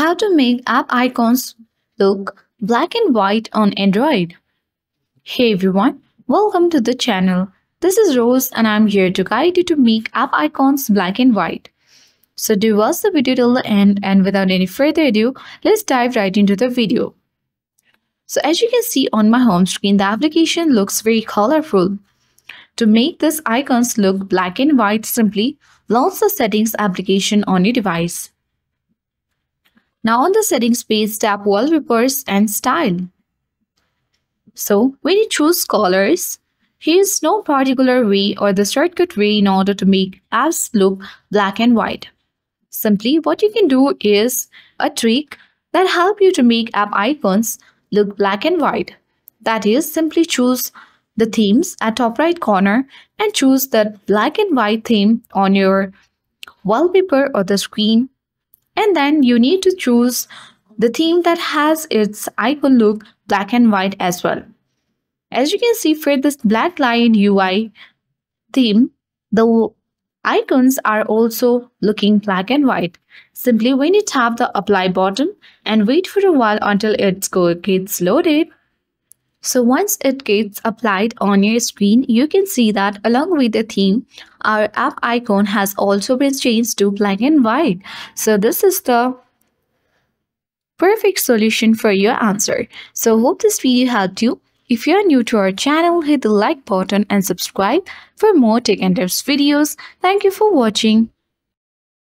How to make app icons look black and white on Android. Hey everyone, welcome to the channel. This is Rose and I'm here to guide you to make app icons black and white. So do watch the video till the end and without any further ado, let's dive right into the video. So as you can see on my home screen, the application looks very colorful. To make these icons look black and white, simply launch the settings application on your device. Now on the settings page, tap wallpapers and style. So when you choose colors, here's no particular way or the shortcut way in order to make apps look black and white. Simply what you can do is a trick that help you to make app icons look black and white. That is simply choose the themes at top right corner and choose the black and white theme on your wallpaper or the screen and then you need to choose the theme that has its icon look black and white as well. As you can see for this blacklight UI theme, the icons are also looking black and white. Simply when you tap the apply button and wait for a while until it gets loaded, so once it gets applied on your screen, you can see that along with the theme, our app icon has also been changed to black and white. So this is the perfect solution for your answer. So hope this video helped you. If you are new to our channel, hit the like button and subscribe for more tech and tips videos. Thank you for watching.